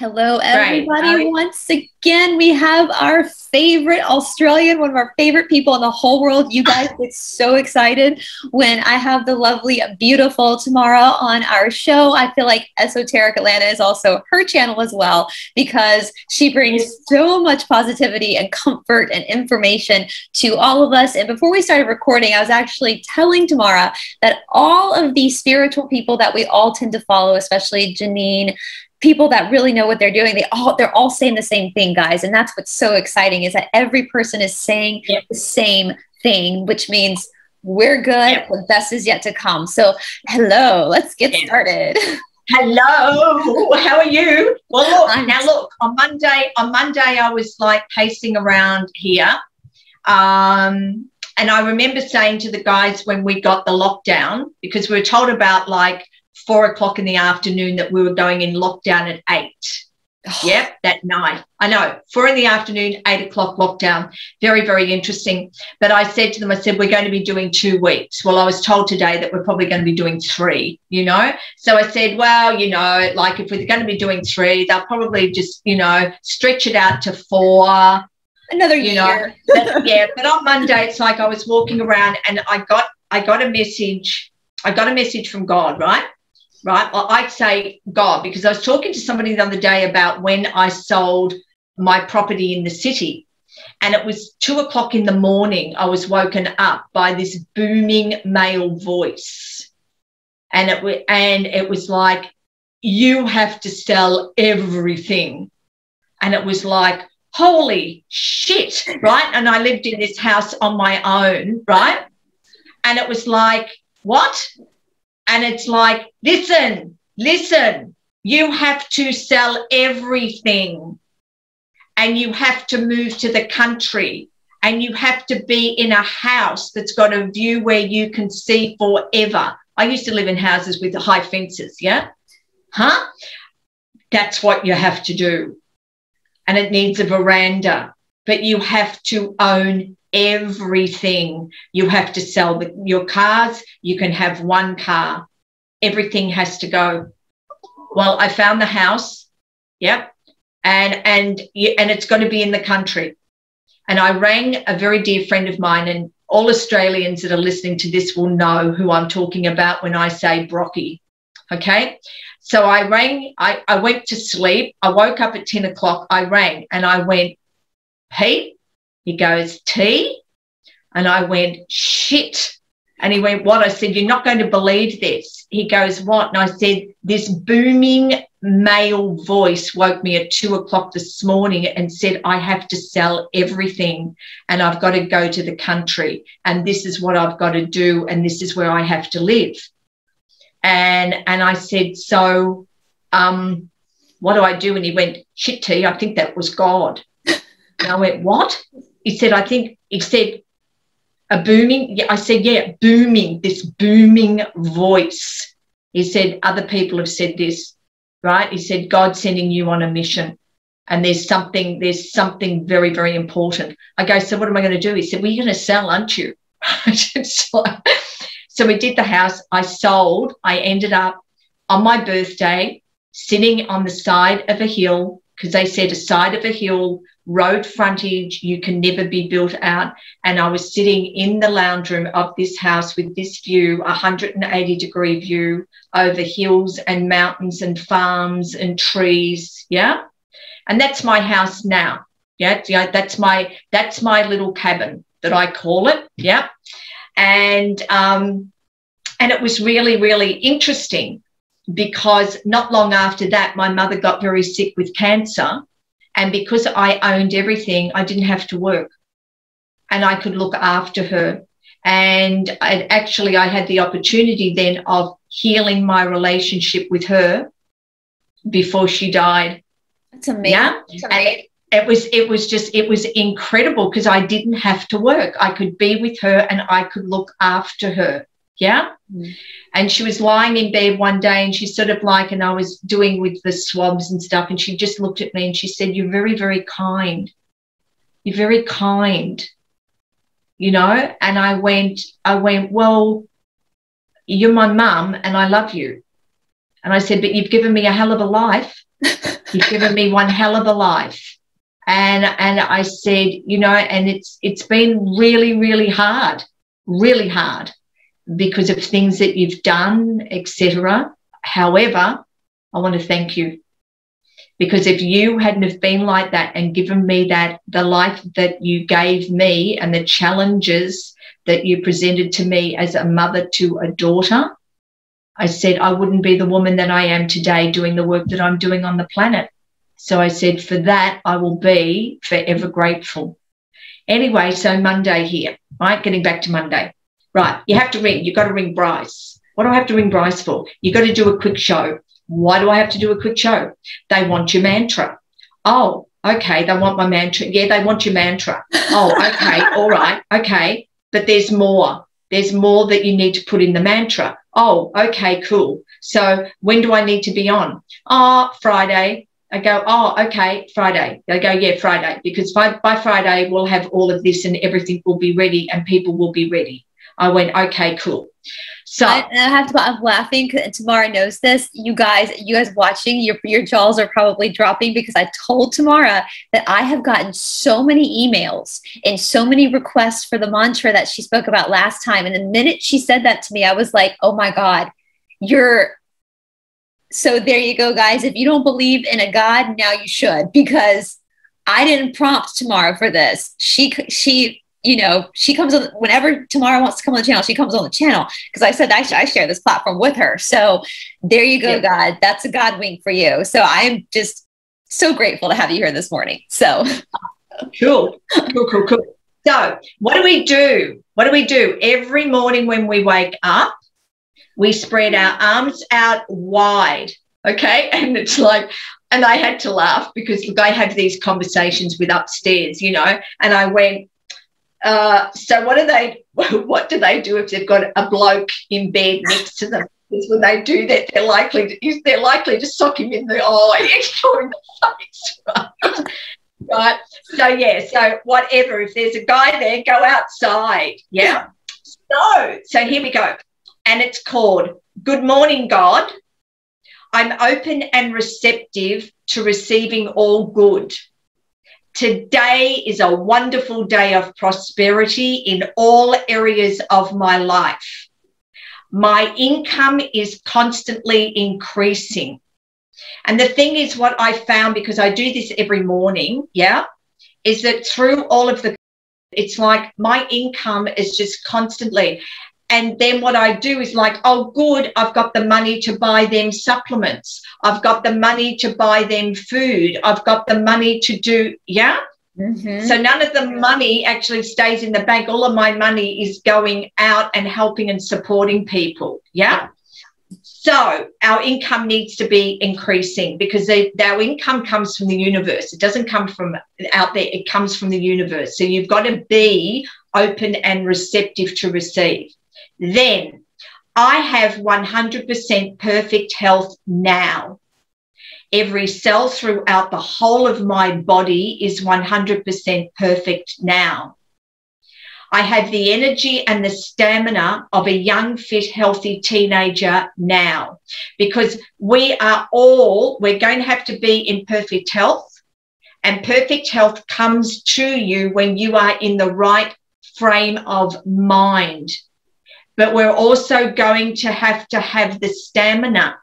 Hello, everybody. Right. Once again, we have our favorite Australian, one of our favorite people in the whole world. You guys get so excited when I have the lovely, beautiful Teymara on our show. I feel like Esoteric Atlanta is also her channel as well because she brings so much positivity and comfort and information to all of us. And before we started recording, I was actually telling Teymara that all of these spiritual people that we all tend to follow, especially Janine, people that really know what they're doing they all they're all saying the same thing guys. And that's what's so exciting is that every person is saying the same thing which means we're good. The best is yet to come. So hello let's get started. Hello how are you? Well look now look on monday on monday i was like pacing around here. Um and i remember saying to the guys when we got the lockdown because we were told about like four o'clock in the afternoon that we were going in lockdown at eight. Oh. Yep, that night. I know, four in the afternoon, eight o'clock lockdown. Very, very interesting. But I said to them, I said, we're going to be doing two weeks. Well, I was told today that we're probably going to be doing three, you know? So I said, well, you know, like if we're going to be doing three, they'll probably just, you know, stretch it out to four. Another you year. Know? but, yeah, but on Monday, it's like I was walking around and I got I got a message. I got a message from God, right? Right? I'd say God, because I was talking to somebody the other day about when I sold my property in the city. And it was two o'clock in the morning. I was woken up by this booming male voice. And it, and it was like, you have to sell everything. And it was like, holy shit, right? And I lived in this house on my own, right? And it was like, what? And it's like, listen, listen, you have to sell everything and you have to move to the country and you have to be in a house that's got a view where you can see forever. I used to live in houses with high fences, yeah? Huh? That's what you have to do. And it needs a veranda, but you have to own everything. You have to sell your cars. You can have one car. Everything has to go. Well, I found the house. Yep. And, and, and it's going to be in the country. And I rang a very dear friend of mine and all Australians that are listening to this will know who I'm talking about when I say Brocky. Okay. So I rang, I, I went to sleep. I woke up at 10 o'clock. I rang and I went, Pete, he goes, tea? And I went, shit. And he went, what? I said, you're not going to believe this. He goes, what? And I said, this booming male voice woke me at two o'clock this morning and said, I have to sell everything and I've got to go to the country and this is what I've got to do and this is where I have to live. And, and I said, so, um, what do I do? And he went, shit, T, I think that was God. And I went, what? He said, I think he said a booming. I said, yeah, booming, this booming voice. He said, other people have said this, right? He said, God's sending you on a mission. And there's something, there's something very, very important. I go, so what am I going to do? He said, you're going to sell, aren't you? so we did the house. I sold. I ended up on my birthday sitting on the side of a hill because they said a side of a hill road frontage, you can never be built out. And I was sitting in the lounge room of this house with this view, 180 degree view over hills and mountains and farms and trees. Yeah. And that's my house now. Yeah. yeah that's my, that's my little cabin that I call it. Yeah. And, um, and it was really, really interesting because not long after that, my mother got very sick with cancer and because I owned everything, I didn't have to work and I could look after her. And I, actually, I had the opportunity then of healing my relationship with her before she died. That's amazing. Yeah. That's amazing. And it was it was just it was incredible because I didn't have to work. I could be with her and I could look after her. Yeah. Mm. And she was lying in bed one day and she sort of like, and I was doing with the swabs and stuff. And she just looked at me and she said, You're very, very kind. You're very kind. You know? And I went, I went, Well, you're my mum and I love you. And I said, But you've given me a hell of a life. You've given me one hell of a life. And and I said, you know, and it's it's been really, really hard, really hard because of things that you've done, etc. However, I want to thank you. Because if you hadn't have been like that and given me that the life that you gave me and the challenges that you presented to me as a mother to a daughter, I said I wouldn't be the woman that I am today doing the work that I'm doing on the planet. So I said, for that, I will be forever grateful. Anyway, so Monday here, right? Getting back to Monday. Right. You have to ring. You've got to ring Bryce. What do I have to ring Bryce for? You've got to do a quick show. Why do I have to do a quick show? They want your mantra. Oh, okay. They want my mantra. Yeah, they want your mantra. Oh, okay. All right. Okay. But there's more. There's more that you need to put in the mantra. Oh, okay, cool. So when do I need to be on? Oh, Friday. I go, oh, okay, Friday. They go, yeah, Friday, because by, by Friday we'll have all of this and everything will be ready and people will be ready. I went, okay, cool. So I, I have to. I'm laughing. because Teymara knows this. You guys, you guys watching, your your jaws are probably dropping because I told Teymara that I have gotten so many emails and so many requests for the mantra that she spoke about last time. And the minute she said that to me, I was like, oh my god, you're. So there you go, guys. If you don't believe in a God, now you should because I didn't prompt Teymara for this. She she you know, she comes on whenever Teymara wants to come on the channel, she comes on the channel because I said I, sh- I, share this platform with her. So there you go, yeah. God. That's a God wink for you. So I'm just so grateful to have you here this morning. So cool, cool, cool, cool. So what do we do? What do we do every morning when we wake up? We spread our arms out wide. Okay. And it's like, and I had to laugh because look, I have these conversations with upstairs, you know, and I went, uh, so what do they what do they do if they've got a bloke in bed next to them? Because when they do that, they're likely to they're likely to sock him in the eye or in the face. Right? right? So yeah, so whatever. If there's a guy there, go outside. Yeah. So so here we go. And it's called Good Morning God. I'm open and receptive to receiving all good. Today is a wonderful day of prosperity in all areas of my life. My income is constantly increasing. And the thing is, what I found because I do this every morning, yeah, is that through all of the, it's like my income is just constantly. And then what I do is like, oh, good, I've got the money to buy them supplements. I've got the money to buy them food. I've got the money to do, yeah. Mm-hmm. So none of the money actually stays in the bank. All of my money is going out and helping and supporting people. Yeah. So our income needs to be increasing because they, our income comes from the universe. It doesn't come from out there. It comes from the universe. So you've got to be open and receptive to receive. Then I have 100% perfect health now. Every cell throughout the whole of my body is 100% perfect now. I have the energy and the stamina of a young, fit, healthy teenager now because we are all, we're going to have to be in perfect health. And perfect health comes to you when you are in the right frame of mind but we're also going to have to have the stamina.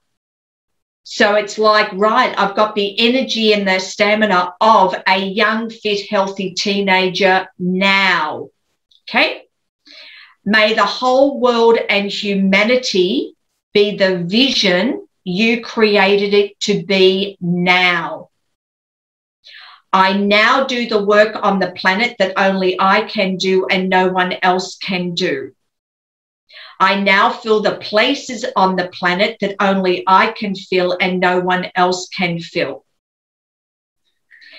So it's like, right, I've got the energy and the stamina of a young, fit, healthy teenager now. Okay. May the whole world and humanity be the vision you created it to be now. I now do the work on the planet that only I can do and no one else can do. I now fill the places on the planet that only I can fill and no one else can fill.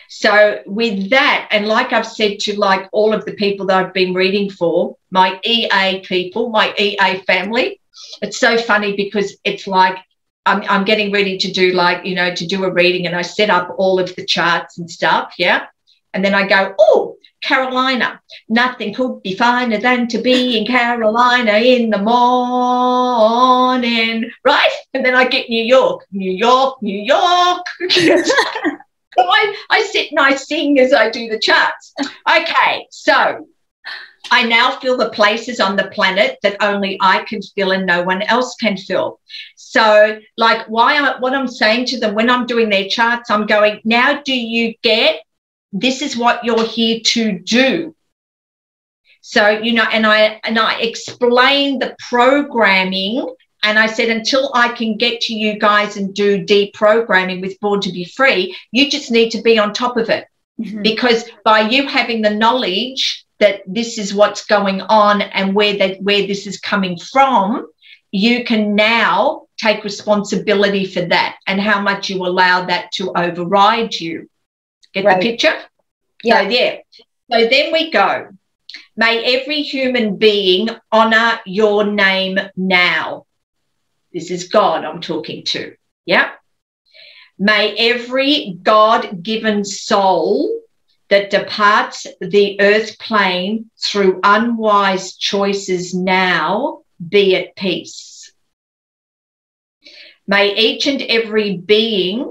So with that, and like I've said to like all of the people that I've been reading for, my EA people, my EA family, it's so funny because it's like I'm, I'm getting ready to do like, you know, to do a reading and I set up all of the charts and stuff. Yeah. And then I go, oh, Carolina. Nothing could be finer than to be in Carolina in the morning, right? And then I get New York, New York, New York. I, I sit and I sing as I do the charts. Okay, so I now fill the places on the planet that only I can fill and no one else can fill. So, like, why I, what I'm saying to them when I'm doing their charts, I'm going, now do you get this is what you're here to do? So, you know, and I and I explain the programming and I said, until I can get to you guys and do deprogramming with Born to Be Free, you just need to be on top of it. Mm-hmm. Because by you having the knowledge that this is what's going on and where that where this is coming from, you can now take responsibility for that and how much you allow that to override you. Get right. the picture? Yeah. So yeah. So then we go. May every human being honor your name now. This is God I'm talking to. Yeah. May every God given soul that departs the earth plane through unwise choices now be at peace. May each and every being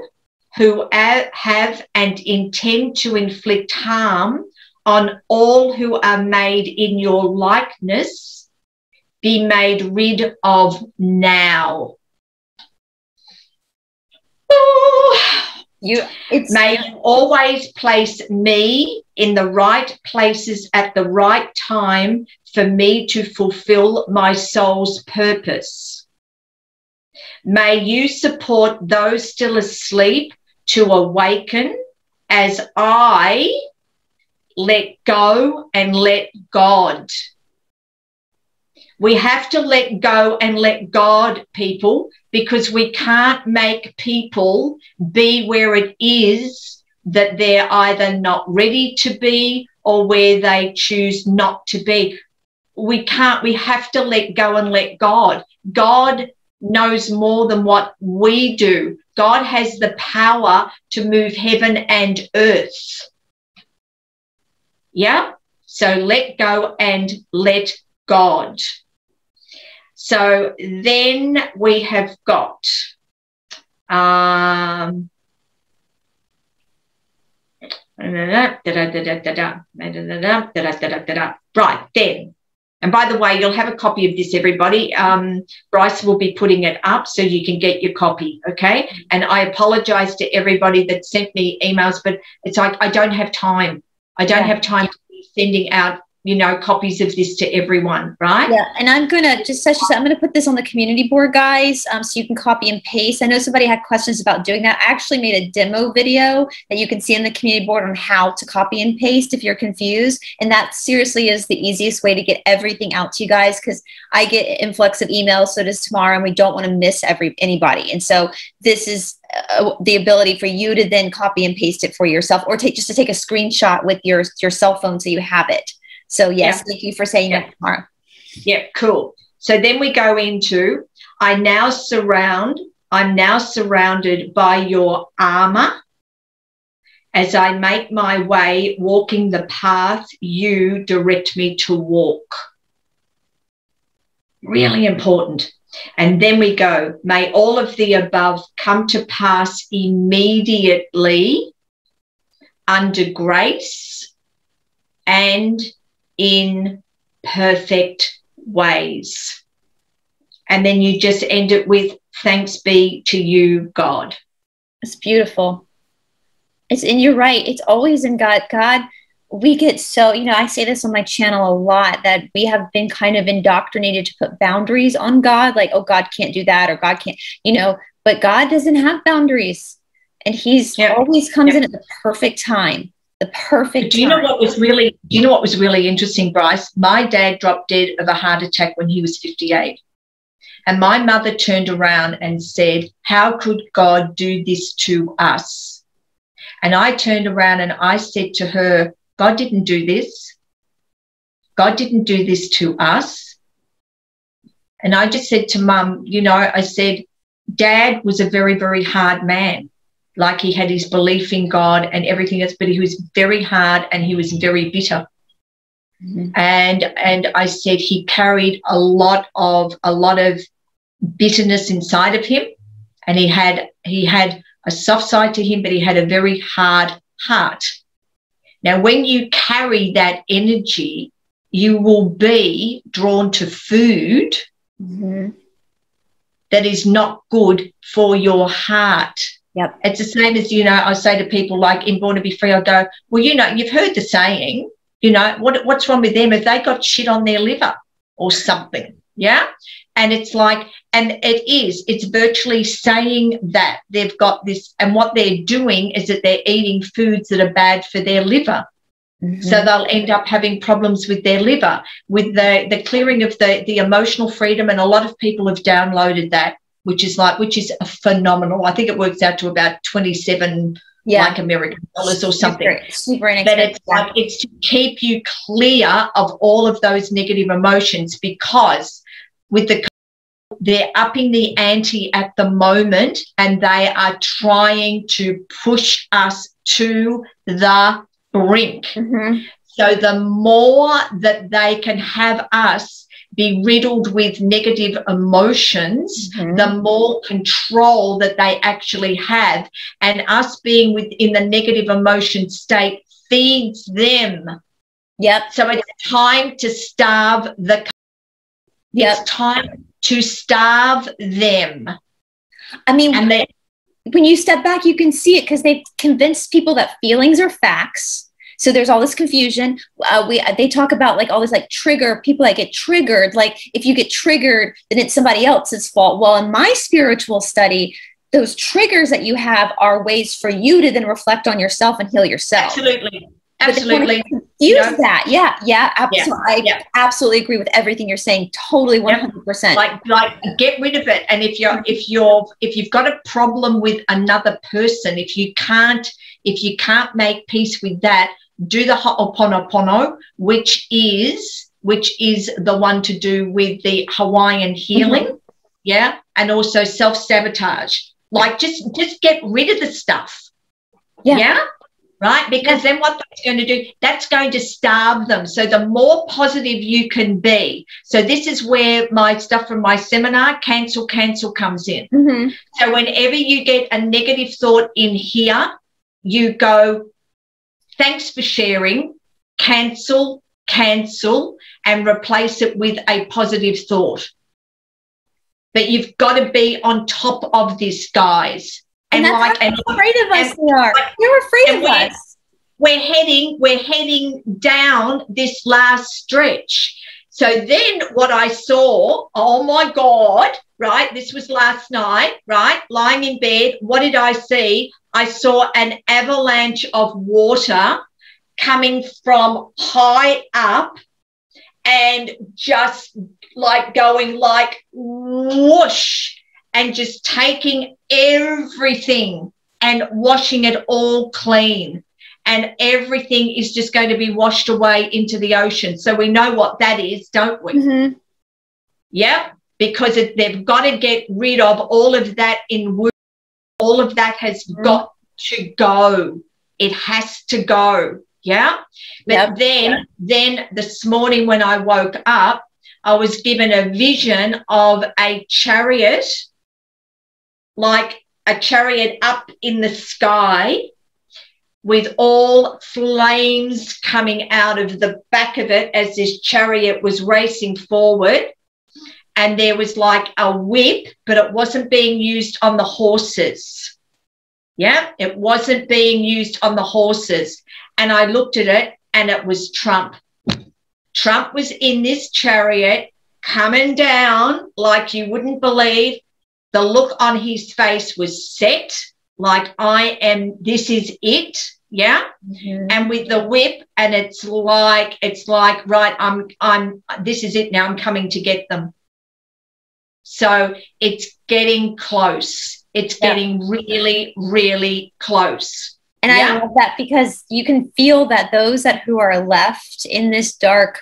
who have and intend to inflict harm on all who are made in your likeness be made rid of now. Ooh. You it's may always place me in the right places at the right time for me to fulfill my soul's purpose. May you support those still asleep to awaken as I let go and let God. We have to let go and let God, people, because we can't make people be where it is that they're either not ready to be or where they choose not to be. We can't, we have to let go and let God. God knows more than what we do. God has the power to move heaven and earth. Yeah? So let go and let God. So then we have got um, right then and by the way, you'll have a copy of this, everybody. Um, Bryce will be putting it up so you can get your copy, okay? And I apologize to everybody that sent me emails, but it's like I don't have time. I don't yeah. have time to be sending out you know, copies of this to everyone, right? Yeah, and I'm gonna just such I'm gonna put this on the community board, guys, um, so you can copy and paste. I know somebody had questions about doing that. I actually made a demo video that you can see in the community board on how to copy and paste if you're confused, and that seriously is the easiest way to get everything out to you guys because I get influx of emails, so does Teymara, and we don't want to miss every anybody. And so this is uh, the ability for you to then copy and paste it for yourself, or take just to take a screenshot with your your cell phone so you have it. So yes, thank you for saying yeah. that, Teymara. Yeah, cool. So then we go into I now surround, I'm now surrounded by your armor as I make my way walking the path you direct me to walk. Really important. And then we go, may all of the above come to pass immediately under grace and in perfect ways. And then you just end it with thanks be to you, God. It's beautiful. It's and you're right. It's always in God. God, we get so, you know, I say this on my channel a lot that we have been kind of indoctrinated to put boundaries on God, like, oh, God can't do that, or God can't, you know, but God doesn't have boundaries. And He's yeah. always comes yeah. in at the perfect time the perfect. Do you know what was really? Do you know what was really interesting, Bryce? My dad dropped dead of a heart attack when he was fifty-eight, and my mother turned around and said, "How could God do this to us?" And I turned around and I said to her, "God didn't do this. God didn't do this to us." And I just said to Mum, you know, I said, Dad was a very, very hard man like he had his belief in God and everything else, but he was very hard and he was very bitter. Mm-hmm. And and I said he carried a lot of a lot of bitterness inside of him, and he had he had a soft side to him, but he had a very hard heart. Now, when you carry that energy, you will be drawn to food mm-hmm. that is not good for your heart. Yep. It's the same as, you know, I say to people like in Born to Be Free, I go, well, you know, you've heard the saying, you know, what, what's wrong with them if they got shit on their liver or something? Yeah. And it's like, and it is, it's virtually saying that they've got this, and what they're doing is that they're eating foods that are bad for their liver. Mm-hmm. So they'll end up having problems with their liver, with the, the clearing of the, the emotional freedom. And a lot of people have downloaded that, which is like, which is a phenomenal. I think it works out to about 27 yeah. like American dollars or something. Super, super but it's like it's to keep you clear of all of those negative emotions because with the they're upping the ante at the moment and they are trying to push us to the brink. Mm-hmm. So the more that they can have us be riddled with negative emotions, mm-hmm. the more control that they actually have. And us being within the negative emotion state feeds them. Yep. So it's time to starve the. Yep. It's time to starve them. I mean, and they, when you step back, you can see it because they've convinced people that feelings are facts so there's all this confusion. Uh, we they talk about like all this like trigger people that get triggered. Like if you get triggered, then it's somebody else's fault. Well, in my spiritual study, those triggers that you have are ways for you to then reflect on yourself and heal yourself. Absolutely. Absolutely. Use that. Yeah. Yeah. Absolutely. Yeah, yeah. I absolutely agree with everything you're saying. Totally 100%. Like, like get rid of it. And if you're, if you're, if you've got a problem with another person, if you can't, if you can't make peace with that, do the Ho'oponopono, which is which is the one to do with the Hawaiian healing, mm-hmm. yeah, and also self sabotage. Like just just get rid of the stuff, yeah, yeah? right? Because yeah. then what that's going to do, that's going to starve them. So the more positive you can be. So this is where my stuff from my seminar, cancel, cancel, comes in. Mm-hmm. So whenever you get a negative thought in here, you go thanks for sharing, cancel, cancel, and replace it with a positive thought. But you've got to be on top of this, guys. And, and like, and afraid of us, and, they are. You're afraid of us. We're heading, we're heading down this last stretch. So then what I saw, oh my God, right? This was last night, right? Lying in bed. What did I see? I saw an avalanche of water coming from high up and just like going like whoosh and just taking everything and washing it all clean. And everything is just going to be washed away into the ocean. So we know what that is, don't we? Mm-hmm. Yeah, because it, they've got to get rid of all of that in all of that has mm. got to go. It has to go. Yeah. But yep. then, then this morning when I woke up, I was given a vision of a chariot, like a chariot up in the sky with all flames coming out of the back of it as this chariot was racing forward and there was like a whip, but it wasn't being used on the horses. Yeah, it wasn't being used on the horses. And I looked at it and it was Trump. Trump was in this chariot coming down like you wouldn't believe. The look on his face was set, like I am, this is it. Yeah. Mm-hmm. And with the whip, and it's like, it's like, right, I'm, I'm, this is it now. I'm coming to get them. So it's getting close. It's yeah. getting really, really close. And yeah. I love that because you can feel that those that who are left in this dark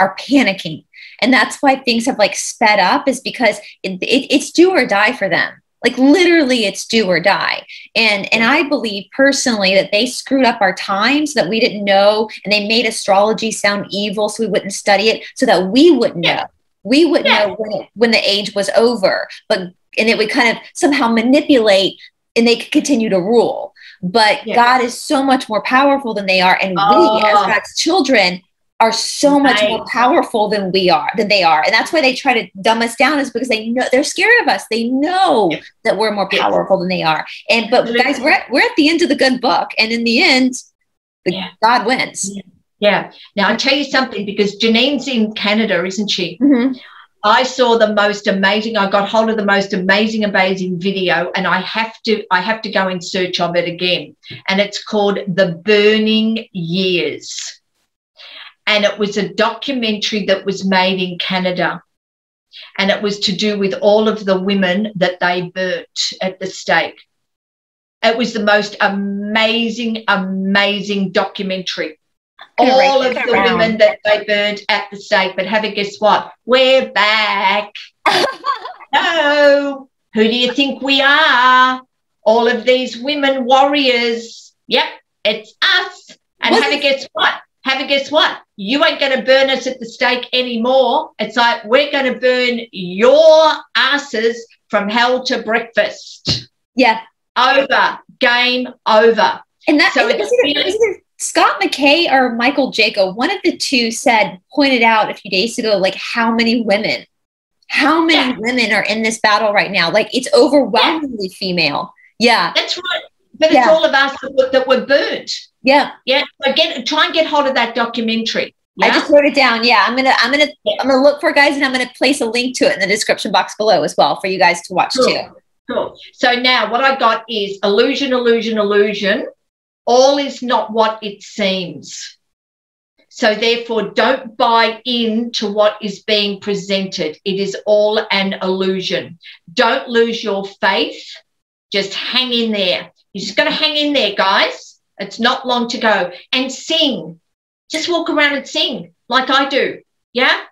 are panicking. And that's why things have like sped up is because it, it, it's do or die for them. like literally it's do or die and and i believe personally that they screwed up our times that we didn't know and they made astrology sound evil so we wouldn't study it so that we wouldn't know we wouldn't Yeah. know when, it, when the age was over but and it would kind of somehow manipulate and they could continue to rule. But Yeah. god is so much more powerful than they are and we as Oh. god's children are so much more powerful than we are than they are. And that's why they try to dumb us down is because they know they're scared of us. They know that we're more powerful than they are. And but guys we're at, we're at the end of the good book and in the end the, Yeah. god wins Yeah. Now I'll tell you something because Janine's in Canada, isn't she? Mhm. I saw the most amazing. I got hold of the most amazing, amazing video, and I have to. I have to go in search of it again. And it's called "The Burning Years," and it was a documentary that was made in Canada, and it was to do with all of the women that they burnt at the stake. It was the most amazing, amazing documentary all of the down. women that they burned at the stake. But have a guess what? We're back. no. Who do you think we are? All of these women warriors. Yep, it's us. And What have a guess what? Have a guess what? You ain't going to burn us at the stake anymore. It's like we're going to burn your asses from hell to breakfast. yeah Over. Game over. and that So is it's it's scott mckay or michael jacob one of the two said pointed out a few days ago like how many women how many Yeah. women are in this battle right now like it's overwhelmingly female yeah That's right. But it's all of us that were, burnt. yeah Yeah. So get try and get hold of that documentary. I just wrote it down. Yeah, I'm gonna, I'm gonna, Yeah. I'm gonna look for guys, and I'm gonna place a link to it in the description box below as well for you guys to watch Cool. too. Cool. So now what I got is illusion, illusion, illusion. All is not what it seems. So therefore, don't buy into what is being presented. It is all an illusion. Don't lose your faith. Just hang in there. You're just going to hang in there, guys. It's not long to go. And sing. Just walk around and sing like I do. Yeah?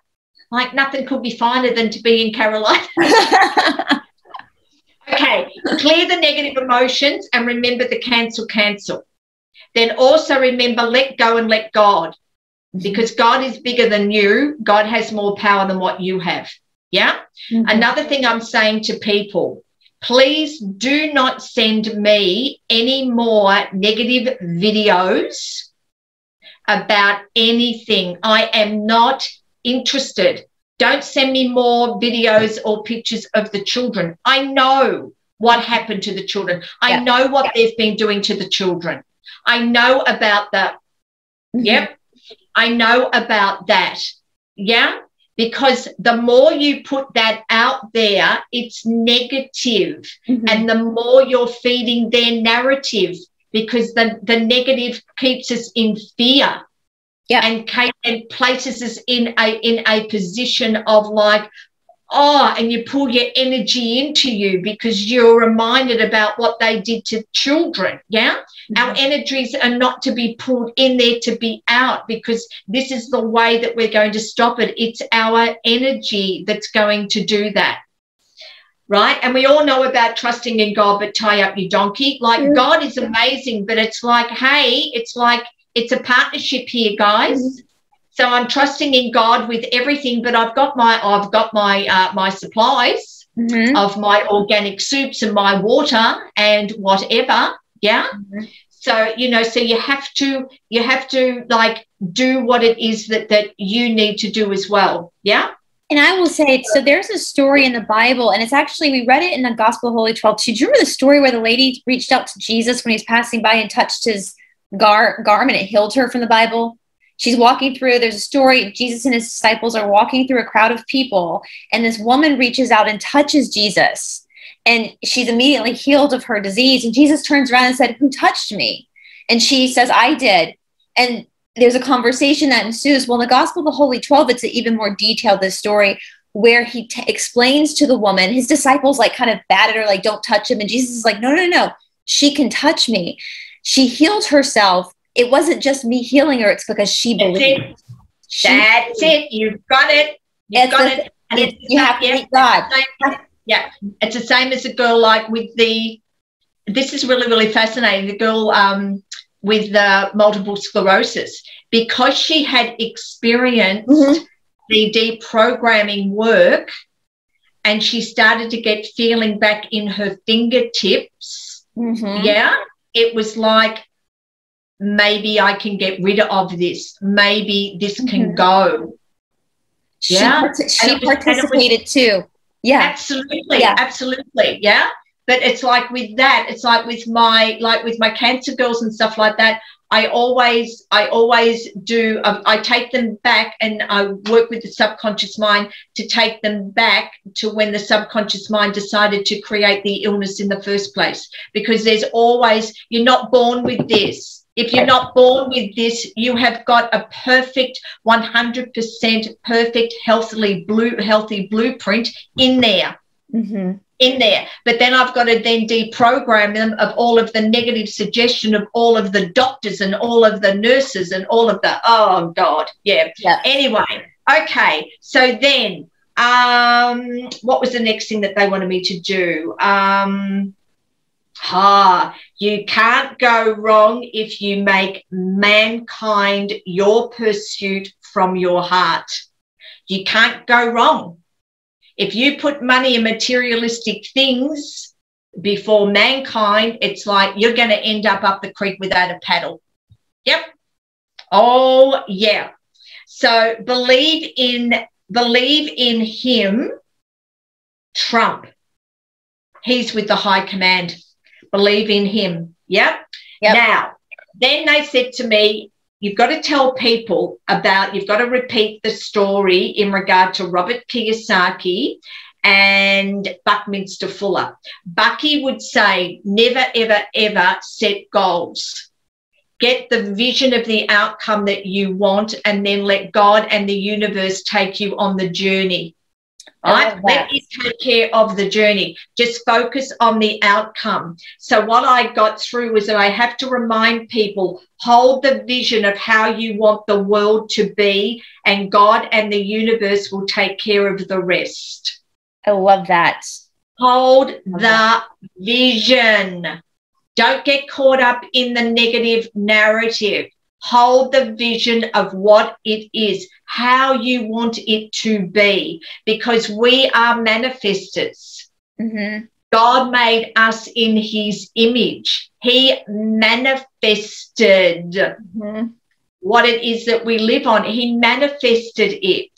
Like nothing could be finer than to be in Carolina. Okay, clear the negative emotions and remember the cancel, cancel. Then also remember let go and let God because God is bigger than you. God has more power than what you have. Yeah. Mhm. Another thing I'm saying to people please do not send me any more negative videos about anything. I am not interested. Don't send me more videos or pictures of the children. I know what happened to the children. I Yeah. know what Yeah. they've been doing to the children. I know about the Mhm. Yep. I know about that. Yeah. Because the more you put that out there, it's negative. Mhm. And the more you're feeding their narrative, because the, the negative keeps us in fear. Yeah. And, and places us in a in a position of like, oh, and you pull your energy into you because you're reminded about what they did to children. Yeah. Our mm-hmm. energies are not to be pulled in there to be out because this is the way that we're going to stop it. It's our energy that's going to do that. Right. And we all know about trusting in God, but tie up your donkey. Like Yeah. God is amazing, but it's like, hey, it's like it's a partnership here, guys. Mm-hmm. So I'm trusting in God with everything, but I've got my I've got my uh, my supplies Mhm. of my organic soups and my water and whatever. Yeah. Mhm. So, you know, so you have to, you have to like do what it is that, that you need to do as well. Yeah. And I will say, so there's a story in the Bible, and it's actually, we read it in the Gospel of Holy 12 too. Do you remember the story where the lady reached out to Jesus when he was passing by and touched his gar- garment? It healed her from the Bible. She's walking through, there's a story, Jesus and his disciples are walking through a crowd of people, and this woman reaches out and touches Jesus. And she's immediately healed of her disease. And Jesus turns around and said, Who touched me? And she says, I did. And there's a conversation that ensues. Well, in the Gospel of the Holy 12, it's even more detailed, this story, where he t- explains to the woman, his disciples like kind of batted her, like, don't touch him. And Jesus is like, no, no, no, she can touch me. She healed herself. It wasn't just me healing her, it's because she believed. it. She That's believed. it. You've got it. You've got it. And It's- you have to yeah, meet God. same- Yeah. It's the same as a girl like with the, this is really, really fascinating. The girl um, with the multiple sclerosis, because she had experienced mm-hmm. the deprogramming work and she started to get feeling back in her fingertips. Mm-hmm. Yeah. It was like, maybe I can get rid of this. Maybe this can mm-hmm. go. She yeah. Part- she was, participated was, too. Yeah. Absolutely. Yeah. Absolutely. Yeah. But it's like with that, it's like with my like with my cancer girls and stuff like that. I always, I always do. I, I take them back, and I work with the subconscious mind to take them back to when the subconscious mind decided to create the illness in the first place. Because there's always, you're not born with this if you're not born with this, you have got a perfect 100% perfect, healthily blue, healthy blueprint in there. Mm-hmm. In there, but then I've got to then deprogram them of all of the negative suggestion of all of the doctors and all of the nurses and all of the oh god, yeah. yeah. Anyway, okay, so then um, what was the next thing that they wanted me to do? Um, Ha, you can't go wrong if you make mankind your pursuit from your heart. You can't go wrong. If you put money and materialistic things before mankind, it's like you're going to end up up the creek without a paddle. Yep. Oh, yeah. So believe in believe in him, Trump. He's with the high command believe in him. Yep. yep. Now, then they said to me, you've got to tell people about, you've got to repeat the story in regard to Robert Kiyosaki and Buckminster Fuller. Bucky would say, never, ever, ever set goals. Get the vision of the outcome that you want and then let God and the universe take you on the journey. Right? Let you take care of the journey. Just focus on the outcome. So, what I got through was that I have to remind people hold the vision of how you want the world to be, and God and the universe will take care of the rest. I love that. Hold love the that. vision. Don't get caught up in the negative narrative hold the vision of what it is, how you want it to be, because we are manifestors. Mm-hmm. God made us in his image. He manifested mm-hmm. what it is that we live on. He manifested it.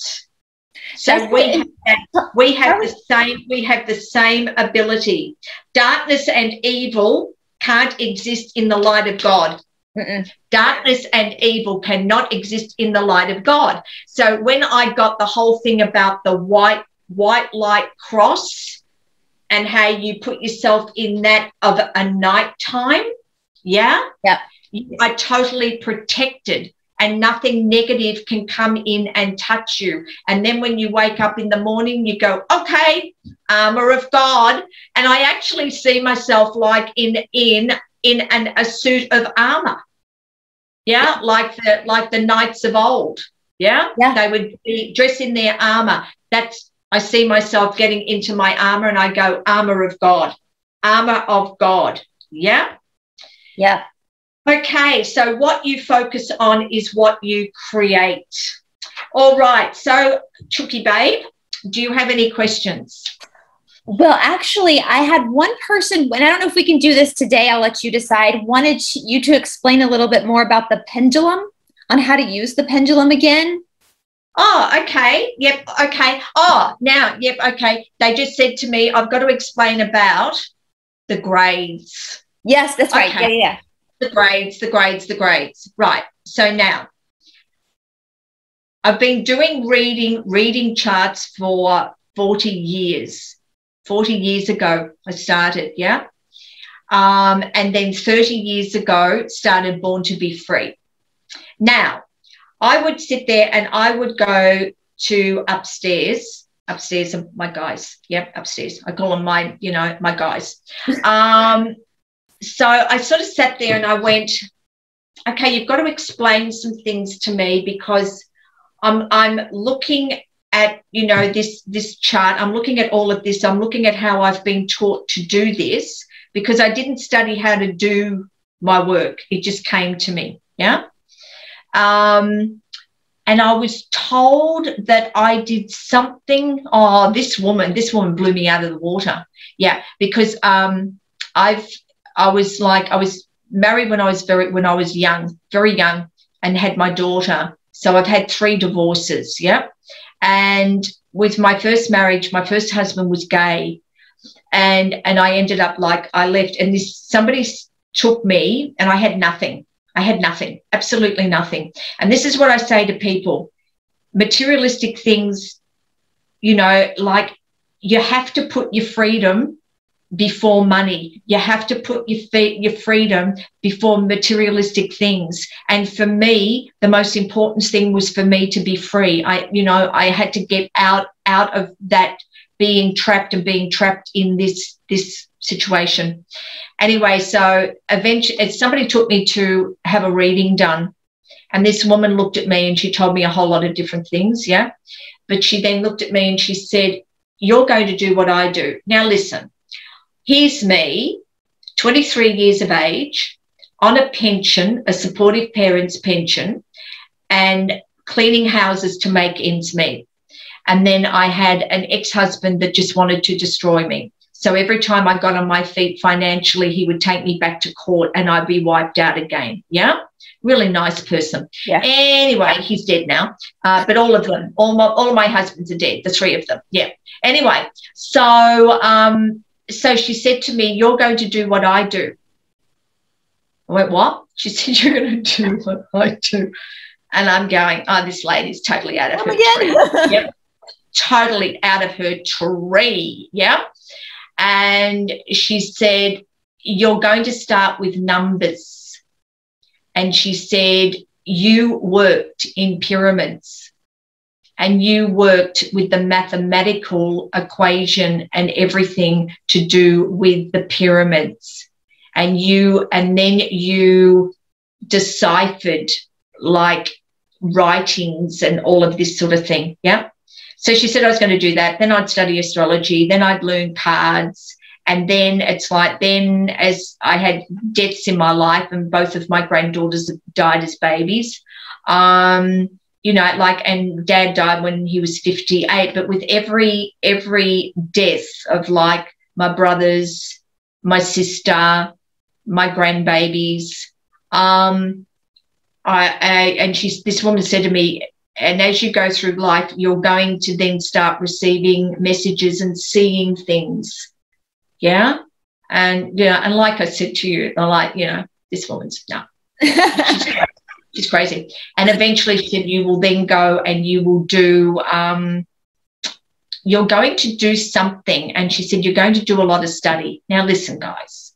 So we have, we have the same we have the same ability. Darkness and evil can't exist in the light of God. Mm-mm. Darkness and evil cannot exist in the light of God. So when I got the whole thing about the white white light cross and how you put yourself in that of a nighttime, yeah, yeah, you are totally protected and nothing negative can come in and touch you. And then when you wake up in the morning, you go, okay, armor of God. And I actually see myself like in in in an, a suit of armor. Yeah, like the like the knights of old. Yeah? yeah, they would be dressed in their armor. That's I see myself getting into my armor, and I go armor of God, armor of God. Yeah, yeah. Okay, so what you focus on is what you create. All right, so Chucky Babe, do you have any questions? Well, actually, I had one person, and I don't know if we can do this today, I'll let you decide, wanted you to explain a little bit more about the pendulum, on how to use the pendulum again. Oh, okay. Yep. Okay. Oh, now, yep. Okay. They just said to me, I've got to explain about the grades. Yes, that's right. Okay. Yeah, yeah. The grades, the grades, the grades. Right. So now I've been doing reading, reading charts for 40 years. 40 years ago, I started, yeah. Um, and then 30 years ago, started Born to Be Free. Now, I would sit there and I would go to upstairs. Upstairs are my guys. Yep, upstairs. I call them my, you know, my guys. Um, so I sort of sat there and I went, okay, you've got to explain some things to me because I'm I'm looking at you know this this chart. I'm looking at all of this. I'm looking at how i've been taught to do this because i didn't study how to do my work. It just came to me. Yeah? Um and i was told that i did something. Oh this woman this woman blew me out of the water. Yeah because um i've i was like i was married when i was very when i was young very young and had my daughter. So i've had three divorces. Yeah and with my first marriage, my first husband was gay. And and I ended up like I left and this somebody took me and I had nothing. I had nothing, absolutely nothing. And this is what I say to people materialistic things, you know, like you have to put your freedom before money. You have to put your feet, your freedom before materialistic things. And for me, the most important thing was for me to be free. I, you know, I had to get out out of that being trapped and being trapped in this this situation. Anyway, so eventually somebody took me to have a reading done. And this woman looked at me and she told me a whole lot of different things. Yeah. But she then looked at me and she said, You're going to do what I do. Now, listen, Here's me, 23 years of age, on a pension, a supportive parent's pension, and cleaning houses to make ends meet. And then I had an ex husband that just wanted to destroy me. So every time I got on my feet financially, he would take me back to court and I'd be wiped out again. Yeah. Really nice person. Yeah. Anyway, he's dead now. Uh, but all of them, all my, all of my husbands are dead, the three of them. Yeah. Anyway, so um, so she said to me, You're going to do what I do. I went, What? She said, You're going to do what I do. And I'm going, Oh, this lady's totally out of Come her again. tree. yep. Totally out of her tree. Yeah. And she said, You're going to start with numbers. And she said, You worked in pyramids and you worked with the mathematical equation and everything to do with the pyramids. And you and then you deciphered like writings and all of this sort of thing. Yeah. So she said i was going to do that. Then i'd study astrology. Then i'd learn cards. And then it's like then as i had deaths in my life and both of my granddaughters died as babies um, you know like and dad died when he was 58 but with every every death of like my brothers my sister my grandbabies um I, I and she's this woman said to me and as you go through life you're going to then start receiving messages and seeing things. Yeah? And yeah and like i said to you like you know this woman's no She's crazy. And eventually she said, you will then go and you will do, um, you're going to do something. And she said, you're going to do a lot of study. Now, listen, guys.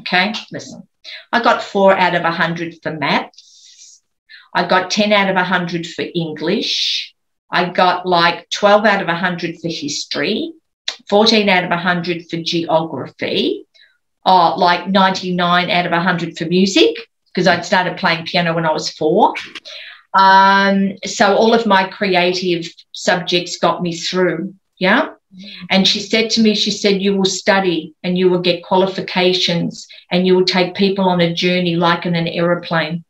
Okay, listen. I got four out of 100 for maths. I got 10 out of 100 for English. I got like 12 out of 100 for history, 14 out of 100 for geography, uh, like 99 out of 100 for music, because I'd started playing piano when I was four. Um, so all of my creative subjects got me through. Yeah. And she said to me, she said, you will study and you will get qualifications and you will take people on a journey like in an aeroplane.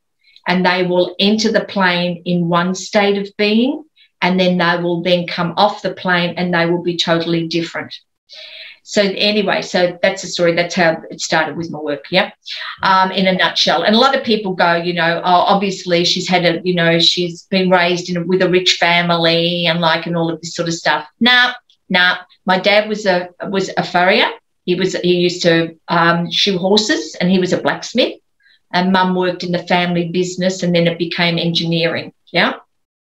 And they will enter the plane in one state of being and then they will then come off the plane and they will be totally different. So anyway, so that's the story. That's how it started with my work. Yeah, um, in a nutshell. And a lot of people go, you know, oh, obviously she's had a, you know, she's been raised in with a rich family and like and all of this sort of stuff. Nah, nah. My dad was a was a farrier. He was he used to um, shoe horses and he was a blacksmith. And mum worked in the family business and then it became engineering. Yeah.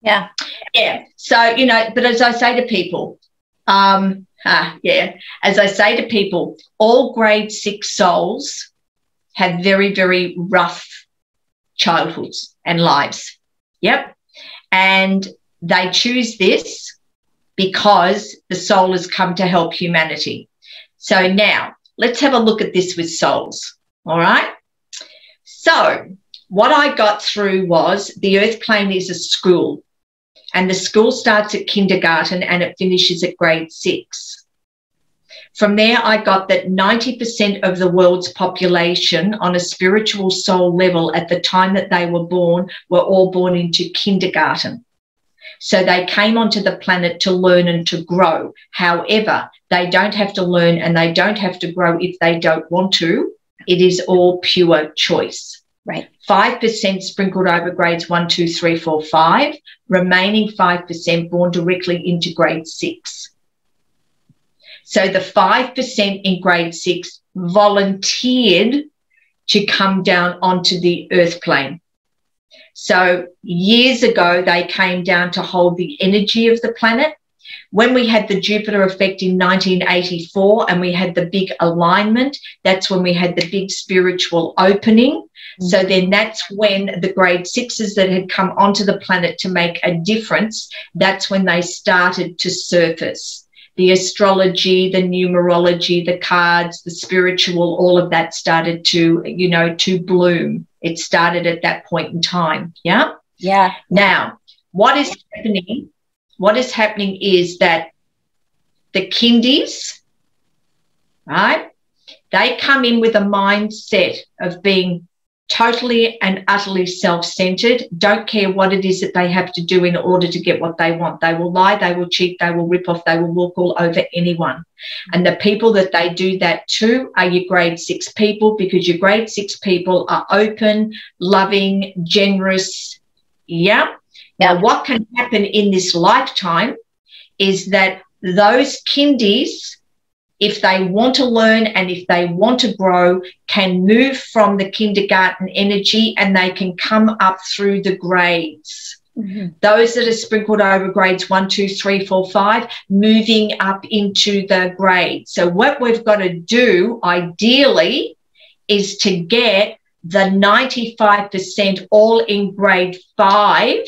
Yeah. Yeah. So, you know, but as I say to people, um, Ah, yeah. As I say to people, all grade six souls have very, very rough childhoods and lives. Yep. And they choose this because the soul has come to help humanity. So now let's have a look at this with souls. All right. So, what I got through was the earth plane is a school And the school starts at kindergarten and it finishes at grade six. From there, I got that 90% of the world's population on a spiritual soul level at the time that they were born were all born into kindergarten. So they came onto the planet to learn and to grow. However, they don't have to learn and they don't have to grow if they don't want to. It is all pure choice. Right. 5% sprinkled over grades one, two, three, four, five. Remaining 5% born directly into grade six. So the 5% in grade six volunteered to come down onto the earth plane. So years ago, they came down to hold the energy of the planet. When we had the Jupiter effect in 1984 and we had the big alignment, that's when we had the big spiritual opening. So then that's when the grade sixes that had come onto the planet to make a difference, that's when they started to surface the astrology, the numerology, the cards, the spiritual, all of that started to, you know, to bloom. It started at that point in time. Yeah. Yeah. Now, what is happening? What is happening is that the kindies, right? They come in with a mindset of being totally and utterly self centered, don't care what it is that they have to do in order to get what they want. They will lie, they will cheat, they will rip off, they will walk all over anyone. And the people that they do that to are your grade six people because your grade six people are open, loving, generous. Yeah. Now, what can happen in this lifetime is that those kindies if they want to learn and if they want to grow, can move from the kindergarten energy and they can come up through the grades. Mm-hmm. Those that are sprinkled over grades one, two, three, four, five, moving up into the grade. So, what we've got to do ideally is to get the 95% all in grade five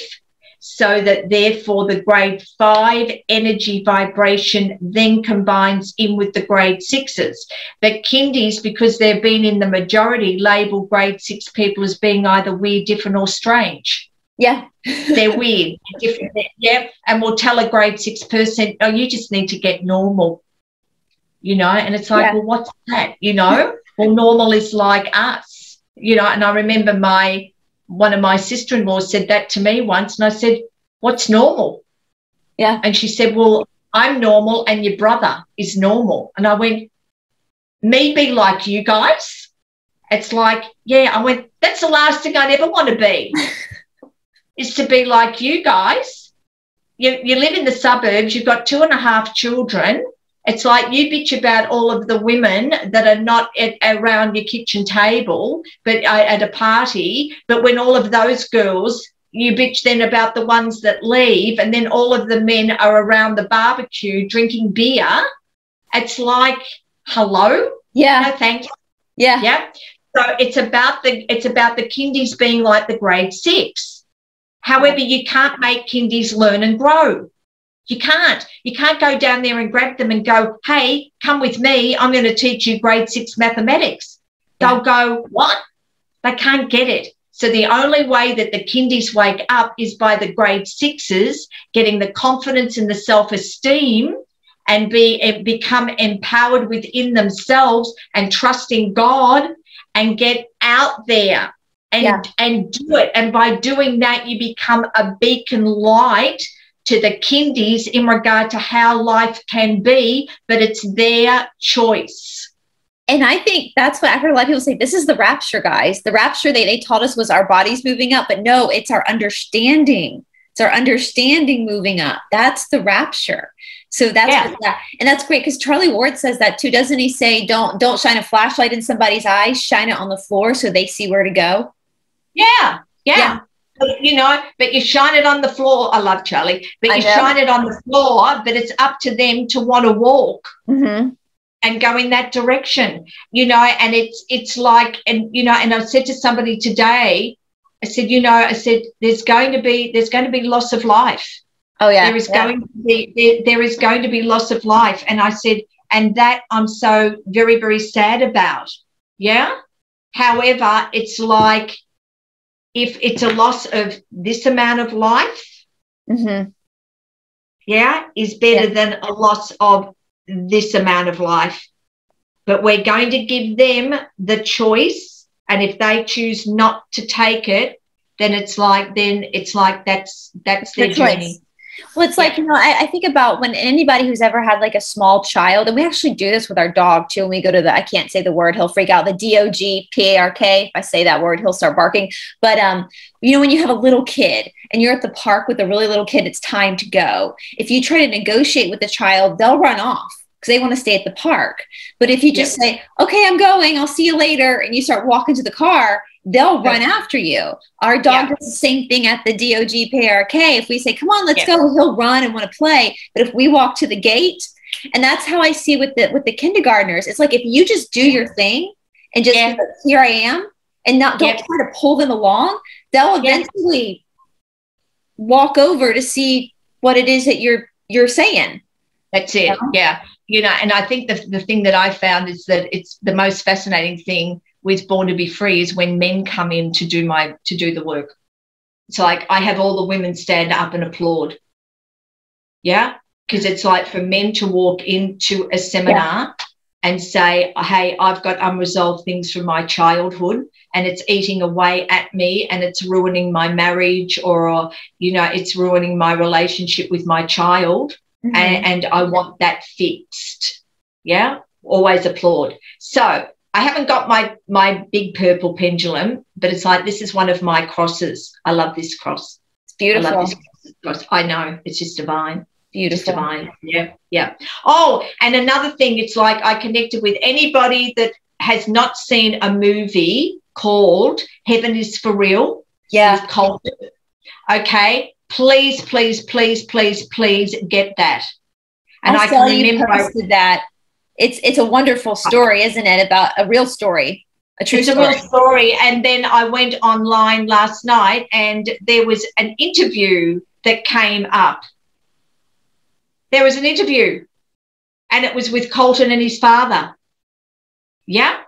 so that therefore the grade five energy vibration then combines in with the grade sixes. But kindies, because they've been in the majority, label grade six people as being either weird, different, or strange. Yeah. they're weird, different. Yeah. And we'll tell a grade six person, oh, you just need to get normal. You know, and it's like, yeah. well, what's that? You know, well, normal is like us, you know, and I remember my one of my sister-in-laws said that to me once, and I said, "What's normal?" Yeah, and she said, "Well, I'm normal, and your brother is normal." And I went, "Me be like you guys?" It's like, yeah. I went, "That's the last thing I'd ever want to be, is to be like you guys." You, you live in the suburbs. You've got two and a half children it's like you bitch about all of the women that are not at, around your kitchen table, but uh, at a party. But when all of those girls, you bitch then about the ones that leave, and then all of the men are around the barbecue drinking beer. It's like, hello? Yeah. No, thank you. Yeah. Yeah. So it's about the it's about the kindies being like the grade six. However, you can't make kindies learn and grow. You can't. You can't go down there and grab them and go, hey, come with me. I'm going to teach you grade six mathematics. They'll go, what? They can't get it. So the only way that the kindies wake up is by the grade sixes getting the confidence and the self-esteem and be and become empowered within themselves and trusting God and get out there and yeah. and do it. And by doing that, you become a beacon light to the kindies in regard to how life can be, but it's their choice. And I think that's what I heard a lot of people say. This is the rapture, guys. The rapture they, they taught us was our bodies moving up, but no, it's our understanding. It's our understanding moving up. That's the rapture. So that's yeah. that, and that's great because Charlie Ward says that too. Doesn't he say, "Don't don't shine a flashlight in somebody's eyes, shine it on the floor so they see where to go." Yeah, yeah. yeah you know, but you shine it on the floor. I love Charlie, but you shine it on the floor, but it's up to them to want to walk. Mm-hmm. And go in that direction, you know, and it's it's like, and you know, and I said to somebody today, I said, you know, I said, there's going to be there's going to be loss of life. Oh yeah, there is yeah. going to be there, there is going to be loss of life, and I said, and that I'm so very very sad about. Yeah. However, it's like if it's a loss of this amount of life, mm-hmm. yeah, is better Yeah. than a loss of this amount of life. But we're going to give them the choice. And if they choose not to take it, then it's like then it's like that's that's their choice. journey. Well, it's like, you know, I, I think about when anybody who's ever had like a small child, and we actually do this with our dog too. When we go to the, I can't say the word, he'll freak out. The D O G P A R K. If I say that word, he'll start barking. But, um, you know, when you have a little kid and you're at the park with a really little kid, it's time to go. If you try to negotiate with the child, they'll run off because they want to stay at the park. But if you just say, okay, I'm going, I'll see you later, and you start walking to the car, they'll run after you. Our dog Yeah. does the same thing at the DOG PRK. If we say, come on, let's Yeah. go, he'll run and want to play. But if we walk to the gate, and that's how I see with the with the kindergartners, it's like if you just do your thing and just Yeah. here I am and not don't try to pull them along, they'll eventually walk over to see what it is that you're you're saying. That's it. Yeah. You know, and I think the, the thing that I found is that it's the most fascinating thing with Born to Be Free is when men come in to do my to do the work. It's like I have all the women stand up and applaud. Yeah. Because it's like for men to walk into a seminar and say, Hey, I've got unresolved things from my childhood and it's eating away at me and it's ruining my marriage or, you know, it's ruining my relationship with my child Mm-hmm. and, and I want that fixed. Yeah, always applaud. So I haven't got my my big purple pendulum, but it's like this is one of my crosses. I love this cross. it's I beautiful. love this cross. I know it's just divine. Just Beautiful. divine. Yeah, yeah. Oh, and another thing, it's like I connected with anybody that has not seen a movie called Heaven is for Real Yeah. Colton. Okay, please, please, please, please, please get that. And I, I, can remember posted that. It's it's a wonderful story, isn't it? About a real story, a true it's a story. real story. And then I went online last night and there was an interview that came up. There was an interview and it was with Colton and his father. Yeah.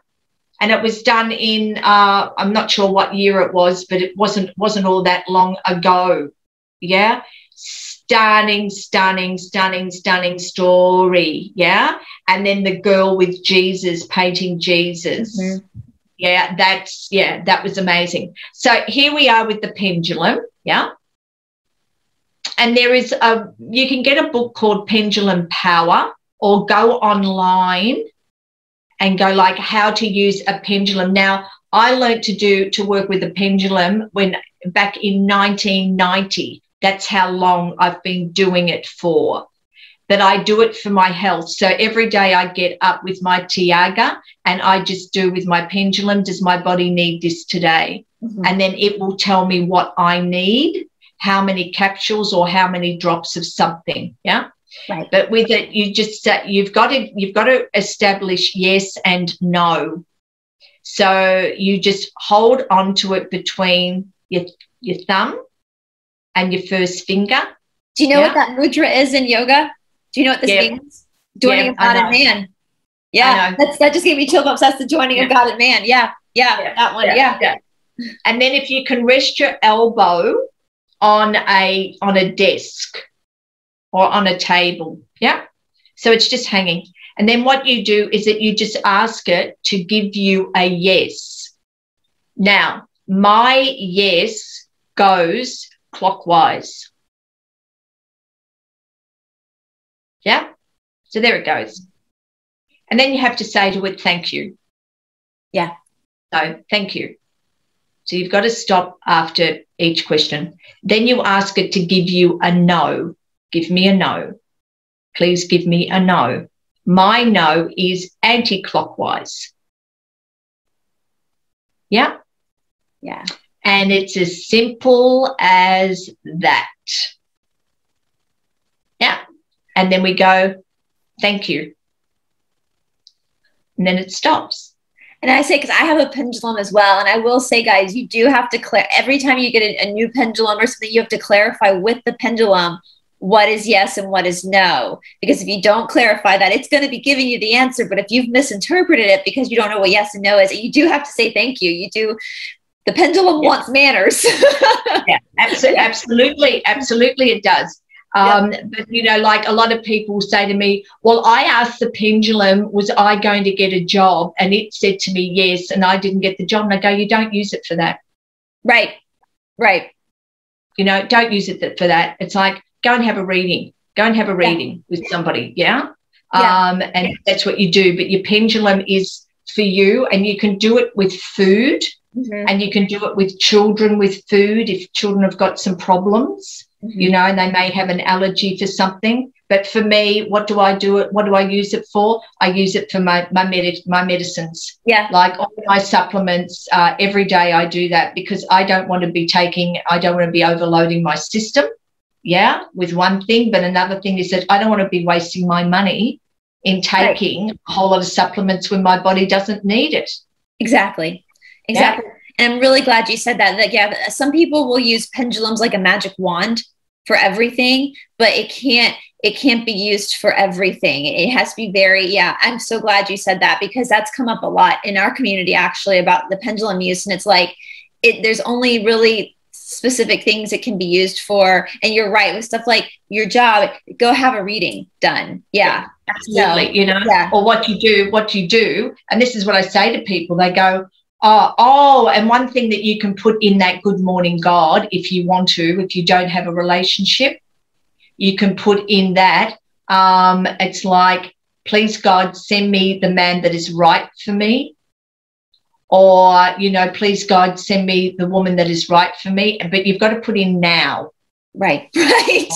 And it was done in uh, I'm not sure what year it was, but it wasn't wasn't all that long ago. Yeah. Stunning, stunning, stunning, stunning story. Yeah. And then the girl with Jesus painting Jesus. Mhm. Yeah, that's yeah, that was amazing. So here we are with the pendulum, yeah. And there is a you can get a book called Pendulum Power or go online and go like how to use a pendulum. Now, I learned to do to work with a pendulum when back in 1990. That's how long I've been doing it for. But I do it for my health. So every day I get up with my Tiaga and I just do with my pendulum, does my body need this today? Mhm. And then it will tell me what I need, how many capsules or how many drops of something. Yeah. Right. But with it, you just uh, you've got to you've got to establish yes and no. So you just hold on to it between your your thumb and your first finger. Do you know Yeah. what that mudra is in yoga? Do you know what this Yeah. means? Joining Yeah, of God and man. Yeah, that's that just gave me chill bumps. That's the joining of. God and man. Yeah, yeah, Yeah, that one. Yeah. And then if you can rest your elbow on a on a desk or on a table, yeah. So it's just hanging. And then what you do is that you just ask it to give you a yes. Now, my yes goes clockwise. Yeah. So there it goes. And then you have to say to it, thank you. Yeah. So thank you. So you've got to stop after each question. Then you ask it to give you a no. Give me a no. Please give me a no. My no is anti clockwise. Yeah. Yeah. And it's as simple as that. Yeah. And then we go, thank you. And then it stops. And I say, because I have a pendulum as well. And I will say, guys, you do have to clear every time you get a, a new pendulum or something, you have to clarify with the pendulum what is yes and what is no. Because if you don't clarify that, it's going to be giving you the answer. But if you've misinterpreted it because you don't know what yes and no is, you do have to say thank you. You do. The pendulum Yeah. wants manners. yeah, abso- absolutely, absolutely, it does. Um, But, you know, like a lot of people say to me, well, I asked the pendulum, was I going to get a job? And it said to me, yes. And I didn't get the job. And I go, you don't use it for that. Right. Right. You know, don't use it for that. It's like, go and have a reading. Go and have a reading yeah. with somebody. Yeah. yeah. Um, and that's what you do. But your pendulum is for you, and you can do it with food. Mm-hmm. And you can do it with children with food if children have got some problems mm-hmm. you know, and they may have an allergy for something. But for me, what do I do it? What do I use it for? I use it for my my med- my medicines. Yeah, like all my supplements. Uh, every day I do that because I don't want to be taking. I don't want to be overloading my system. Yeah, with one thing, but another thing is that I don't want to be wasting my money in taking right. a whole lot of supplements when my body doesn't need it. Exactly. Exactly. Yeah. And I'm really glad you said that. That yeah, some people will use pendulums like a magic wand for everything, but it can't it can't be used for everything. It has to be very, yeah. I'm so glad you said that because that's come up a lot in our community actually about the pendulum use. And it's like it there's only really specific things it can be used for. And you're right with stuff like your job, go have a reading done. Yeah. Absolutely. So, you know, yeah. or what you do, what you do. And this is what I say to people. They go, Oh, oh, and one thing that you can put in that good morning God, if you want to, if you don't have a relationship, you can put in that. Um, it's like, please God, send me the man that is right for me. Or, you know, please God, send me the woman that is right for me. But you've got to put in now. Right, right.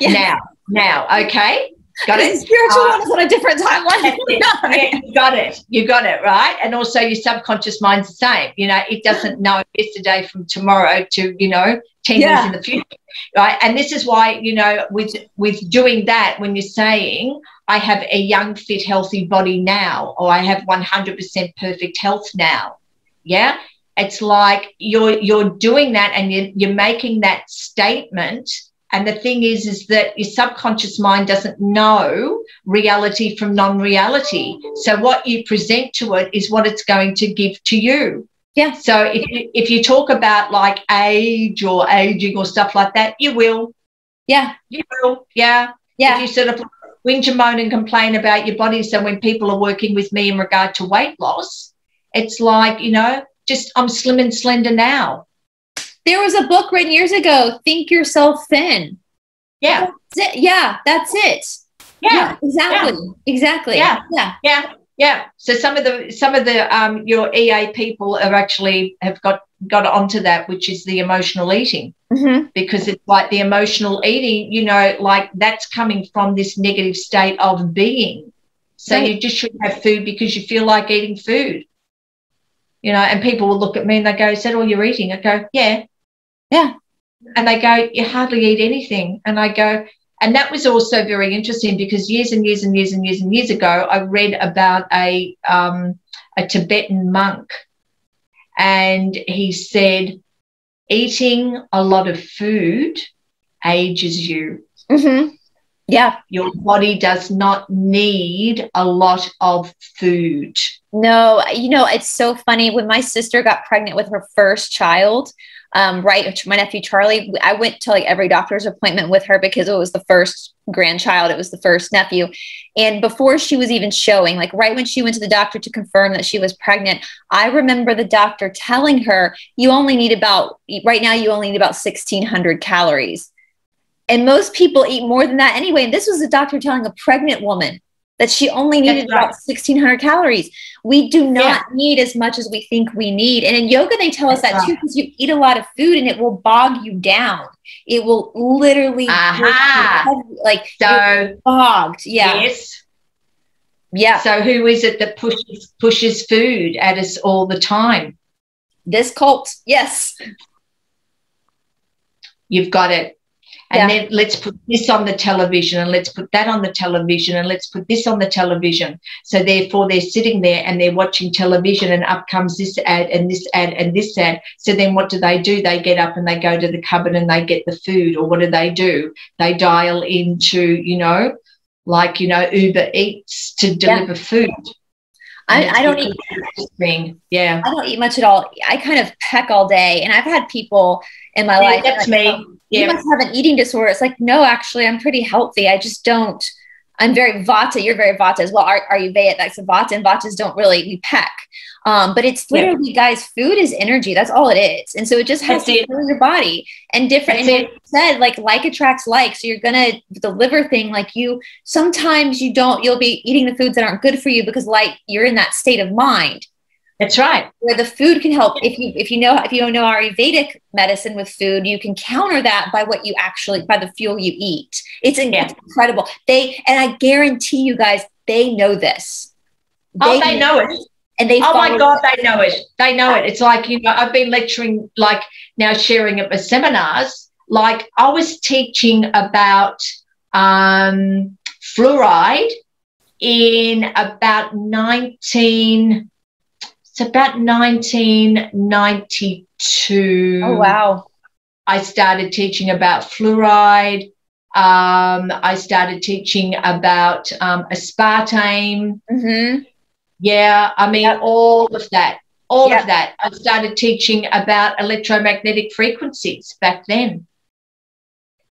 yes. Now, now, okay? Got it. Spiritual uh, one is on a different timeline. yeah, you got it. You got it right. And also, your subconscious mind's the same. You know, it doesn't know yesterday from tomorrow to you know ten yeah. years in the future, right? And this is why you know with with doing that, when you're saying I have a young, fit, healthy body now, or I have 100% perfect health now, yeah, it's like you're you're doing that and you're, you're making that statement and the thing is, is that your subconscious mind doesn't know reality from non-reality. So what you present to it is what it's going to give to you. Yeah. So if you, if you talk about like age or aging or stuff like that, you will. Yeah. You will. Yeah. Yeah. If you sort of whinge and moan and complain about your body. So when people are working with me in regard to weight loss, it's like, you know, just I'm slim and slender now. There was a book written years ago, Think Yourself Thin. Yeah. That's yeah, that's it. Yeah, yeah exactly. Yeah. Exactly. Yeah. Yeah. Yeah. Yeah. So some of the some of the um your EA people have actually have got got onto that, which is the emotional eating. Mm-hmm. Because it's like the emotional eating, you know, like that's coming from this negative state of being. So right. you just should have food because you feel like eating food. You know, and people will look at me and they go, Is that all you're eating? I go, Yeah. Yeah. And they go, You hardly eat anything. And I go, and that was also very interesting because years and years and years and years and years ago, I read about a um, a Tibetan monk, and he said, eating a lot of food ages you. Mm-hmm. Yeah. Your body does not need a lot of food. No, you know, it's so funny. When my sister got pregnant with her first child, um, right my nephew charlie i went to like every doctor's appointment with her because it was the first grandchild it was the first nephew. And before she was even showing like right when she went to the doctor to confirm that she was pregnant i remember the doctor telling her you only need about right now you only need about 1600 calories. And most people eat more than that anyway. And this was a doctor telling a pregnant woman that she only needed right. about 1600 calories. We do not yeah. need as much as we think we need. And in yoga, they tell us that right. too, because you eat a lot of food and it will bog you down. It will literally like so bogged. Yeah. Yes. Yeah. So who is it that pushes pushes food at us all the time? This cult. Yes. You've got it and yeah. then let's put this on the television and let's put that on the television and let's put this on the television so therefore they're sitting there and they're watching television and up comes this ad and this ad and this ad so then what do they do they get up and they go to the cupboard and they get the food or what do they do they dial into you know like you know uber eats to deliver yeah. food I, I, don't eat. Yeah. I don't eat much at all. I kind of peck all day. And I've had people in my yeah, life. That's like, me you must have an eating disorder. It's like, no, actually, I'm pretty healthy. I just don't. I'm very Vata. You're very Vata as well. Are, are you Vata? That's a Vata, and Vatas don't really we peck. Um, but it's literally, yeah. guys, food is energy. That's all it is. And so it just has That's to fill your body and different. That's and you said like like attracts like. So you're gonna the liver thing, like you sometimes you don't, you'll be eating the foods that aren't good for you because like you're in that state of mind. That's right. Where the food can help. If you if you know if you don't know Ayurvedic medicine with food, you can counter that by what you actually by the fuel you eat. It's, yeah. incredible. They and I guarantee you guys, they know this. They oh, they know, know it. And they oh my god, they know it. They know it. It's like you know, I've been lecturing, like now sharing at my seminars. Like I was teaching about um, fluoride in about nineteen. About nineteen ninety two. Oh wow! I started teaching about fluoride. Um, I started teaching about um, aspartame. Mm-hmm. Yeah, I mean, yep. all of that, all yep. of that. I started teaching about electromagnetic frequencies back then.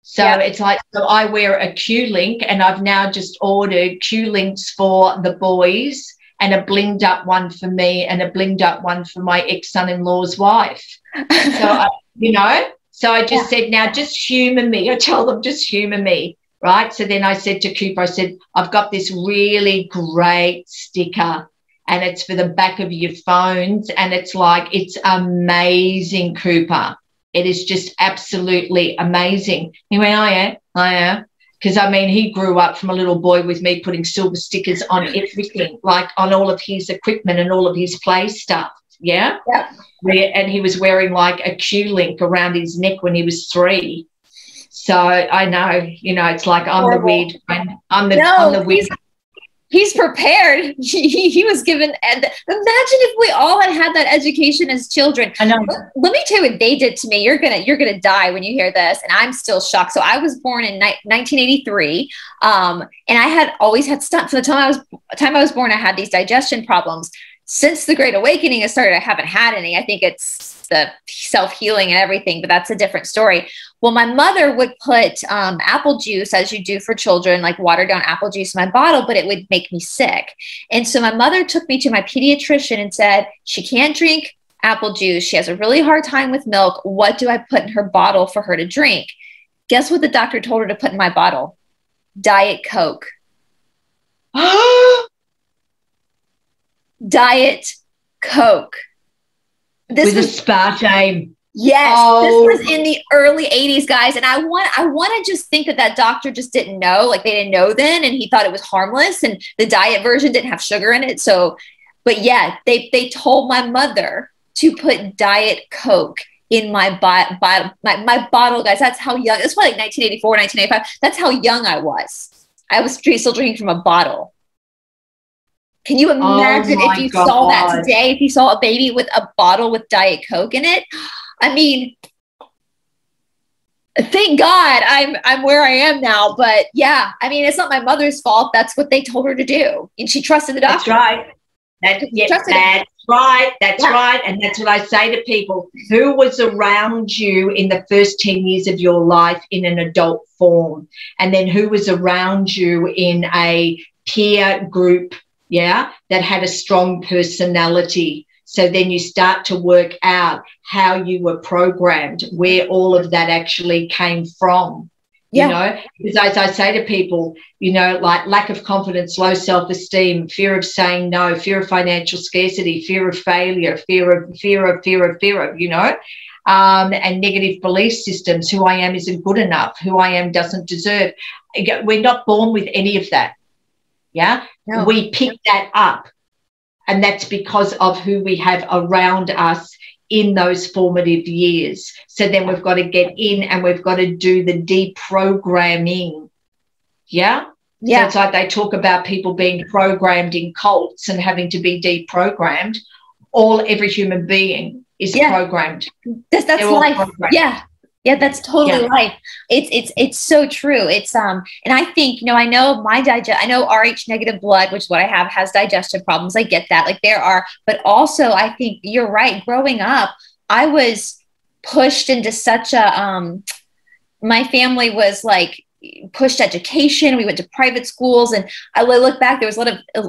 So yep. it's like, so I wear a Q link, and I've now just ordered Q links for the boys and a blinged up one for me and a blinged up one for my ex son in law's wife. so, I, you know, so I just yeah. said, now just humor me. I tell them, just humor me. Right. So then I said to Cooper, I said, I've got this really great sticker and it's for the back of your phones. And it's like, it's amazing, Cooper. It is just absolutely amazing. He went, Oh, yeah, oh, yeah. Because I mean, he grew up from a little boy with me putting silver stickers on everything, like on all of his equipment and all of his play stuff. Yeah. Yeah. And he was wearing like a Q link around his neck when he was three. So I know, you know, it's like I'm Horrible. the weird friend. I'm the, no, I'm the weird he's prepared. He, he was given. Imagine if we all had had that education as children. I know. Let me tell you what they did to me. You're gonna you're gonna die when you hear this, and I'm still shocked. So I was born in ni- 1983, um, and I had always had stunt from the time I was time I was born. I had these digestion problems. Since the Great Awakening has started, I haven't had any. I think it's the self healing and everything, but that's a different story. Well, my mother would put um, apple juice, as you do for children, like watered down apple juice in my bottle, but it would make me sick. And so my mother took me to my pediatrician and said, she can't drink apple juice. She has a really hard time with milk. What do I put in her bottle for her to drink? Guess what the doctor told her to put in my bottle? Diet Coke. Diet Coke. This With was, aspartame. Yes, oh. this was in the early 80s, guys. And I want I want to just think that that doctor just didn't know, like they didn't know then, and he thought it was harmless, and the diet version didn't have sugar in it. So, but yeah, they they told my mother to put diet coke in my bottle, my, my bottle, guys. That's how young. It's probably like 1984, 1985. That's how young I was. I was still drinking from a bottle. Can you oh imagine oh if you God. saw that today? If you saw a baby with a bottle with diet coke in it? I mean, thank God I'm I'm where I am now. But yeah, I mean, it's not my mother's fault. That's what they told her to do, and she trusted the doctor. That's right. That, yeah, that's right. That's yeah. right. And that's what I say to people who was around you in the first 10 years of your life in an adult form, and then who was around you in a peer group, yeah, that had a strong personality so then you start to work out how you were programmed, where all of that actually came from. Yeah. You know, because as I say to people, you know, like lack of confidence, low self esteem, fear of saying no, fear of financial scarcity, fear of failure, fear of fear of fear of fear of, you know, um, and negative belief systems. Who I am isn't good enough. Who I am doesn't deserve. We're not born with any of that. Yeah. No. We pick that up and that's because of who we have around us in those formative years. So then we've got to get in and we've got to do the deprogramming. Yeah. Yeah. So it's like they talk about people being programmed in cults and having to be deprogrammed. All every human being is yeah. programmed. That's, that's life. Programmed. Yeah. Yeah, that's totally yeah. right. It's it's it's so true. It's um, and I think you know, I know my digest, I know Rh negative blood, which is what I have, has digestive problems. I get that. Like there are, but also I think you're right. Growing up, I was pushed into such a um my family was like pushed education. We went to private schools, and I look back. There was a lot of uh,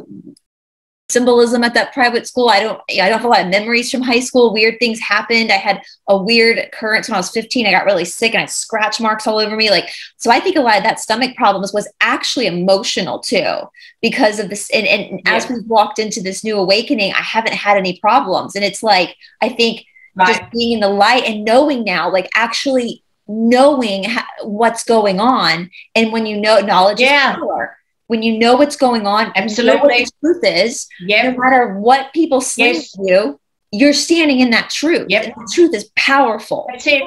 symbolism at that private school. I don't I don't have a lot of memories from high school. Weird things happened. I had a weird occurrence when I was 15. I got really sick and I had scratch marks all over me. Like so I think a lot of that stomach problems was actually emotional too because of this and, and yeah. as we've walked into this new awakening, I haven't had any problems. And it's like I think right. just being in the light and knowing now like actually knowing what's going on and when you know knowledge yeah. is power when you know what's going on, absolutely, what the truth is, yep. no matter what people say yes. to you, you're standing in that truth. Yep. the truth is powerful. That's it.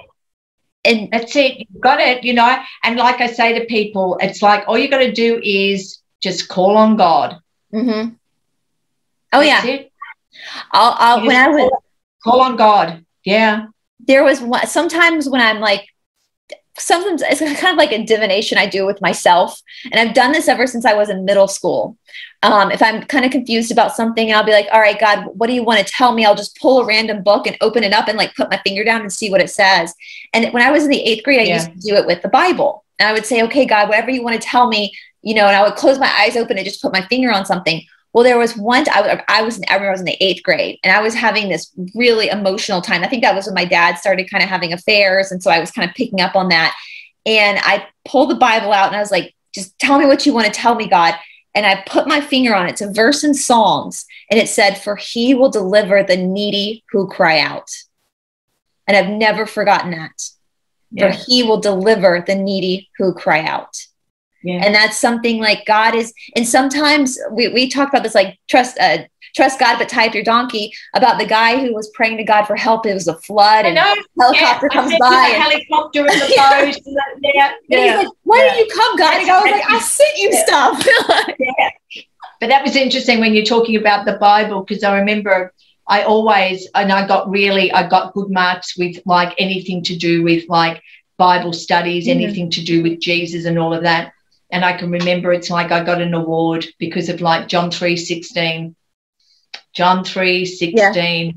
And that's it. You've got it, you know. And like I say to people, it's like all you got to do is just call on God. Mm-hmm. Oh that's yeah. It. I'll, I'll when I was call on God. Yeah. There was one, sometimes when I'm like sometimes it's kind of like a divination I do with myself. And I've done this ever since I was in middle school. Um, if I'm kind of confused about something I'll be like, all right, God, what do you want to tell me? I'll just pull a random book and open it up and like put my finger down and see what it says. And when I was in the eighth grade, I yeah. used to do it with the Bible. And I would say, okay, God, whatever you want to tell me, you know, and I would close my eyes open and just put my finger on something. Well, there was one. I, I was. I remember I was in the eighth grade, and I was having this really emotional time. I think that was when my dad started kind of having affairs, and so I was kind of picking up on that. And I pulled the Bible out, and I was like, "Just tell me what you want to tell me, God." And I put my finger on it. It's a verse in Psalms, and it said, "For He will deliver the needy who cry out." And I've never forgotten that. For He will deliver the needy who cry out. Yeah. And that's something like God is, and sometimes we, we talk about this like trust, uh, trust God, but tie up your donkey about the guy who was praying to God for help. It was a flood and helicopter yeah, comes by. And, helicopter in the boat. yeah, yeah, he's like, why yeah. did you come, God? And I was like, I sent you stuff. yeah. But that was interesting when you're talking about the Bible, because I remember I always, and I got really, I got good marks with like anything to do with like Bible studies, mm-hmm. anything to do with Jesus and all of that and I can remember it's like I got an award because of like John 3:16. John 3:16. Yeah.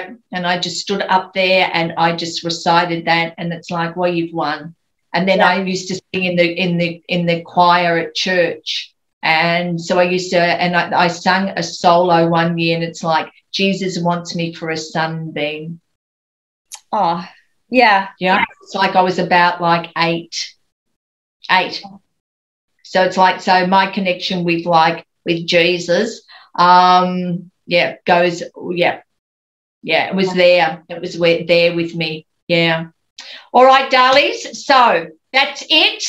Yep. And I just stood up there and I just recited that and it's like, well, you've won. And then yeah. I used to sing in the in the in the choir at church. And so I used to and I, I sang a solo one year and it's like Jesus wants me for a sunbeam. Oh, yeah. Yeah. It's like I was about like eight. Eight. So it's like, so my connection with like, with Jesus, um, yeah, goes, yeah, yeah, it was there. It was there with me. Yeah. All right, darlings. So that's it.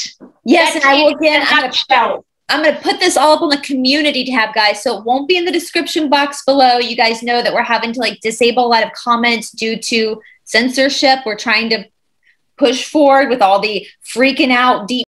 Yes, that's and I will get I'm gonna, I'm going to put this all up on the community tab, guys. So it won't be in the description box below. You guys know that we're having to like disable a lot of comments due to censorship. We're trying to push forward with all the freaking out deep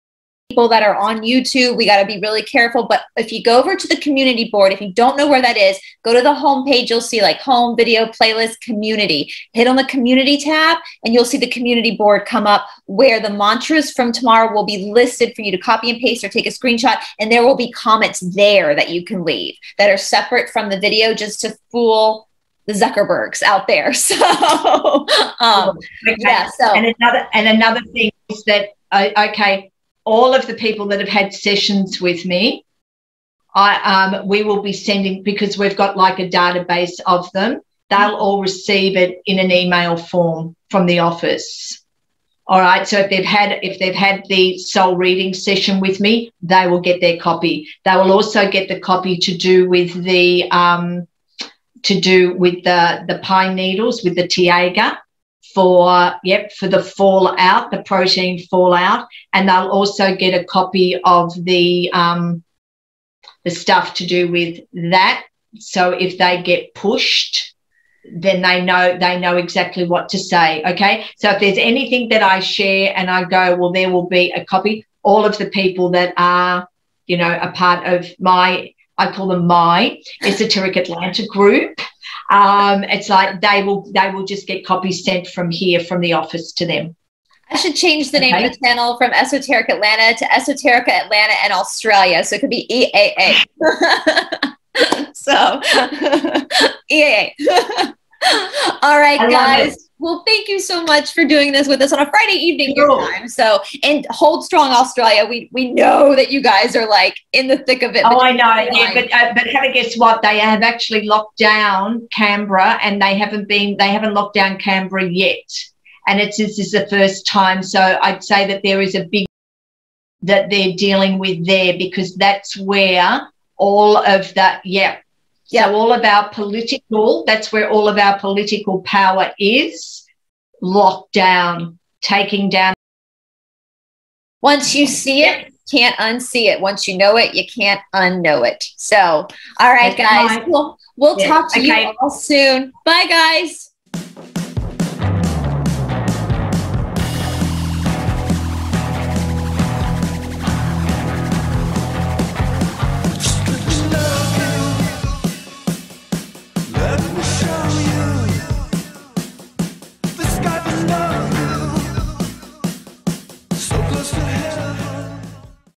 people that are on YouTube. We got to be really careful. But if you go over to the community board, if you don't know where that is, go to the home page. You'll see like home, video, playlist, community. Hit on the community tab and you'll see the community board come up where the mantras from tomorrow will be listed for you to copy and paste or take a screenshot. And there will be comments there that you can leave that are separate from the video just to fool the Zuckerbergs out there. So, um, okay. yeah. So, and another and another thing is that uh, okay, all of the people that have had sessions with me, I, um, we will be sending because we've got like a database of them. They'll all receive it in an email form from the office. All right. So if they've had if they've had the soul reading session with me, they will get their copy. They will also get the copy to do with the um, to do with the the pine needles with the Teiga for yep for the fallout, the protein fallout, and they'll also get a copy of the um, the stuff to do with that. So if they get pushed, then they know they know exactly what to say. Okay, so if there's anything that I share and I go, well, there will be a copy. All of the people that are, you know, a part of my I call them my esoteric Atlanta group um, it's like they will they will just get copies sent from here from the office to them. I should change the name okay. of the channel from Esoteric Atlanta to Esoterica Atlanta and Australia. So it could be EAA. so EAA. All right, guys. Well, thank you so much for doing this with us on a Friday evening your time. So, and hold strong, Australia. We we know that you guys are like in the thick of it. Oh, I know. Yeah, but uh, but have a guess what? They have actually locked down Canberra, and they haven't been. They haven't locked down Canberra yet, and it's this is the first time. So I'd say that there is a big that they're dealing with there because that's where all of that. Yeah, yeah. So all of our political, that's where all of our political power is locked down, taking down. Once you see it, can't unsee it. Once you know it, you can't unknow it. So, all right, guys, we'll, we'll yeah. talk to okay. you all soon. Bye, guys.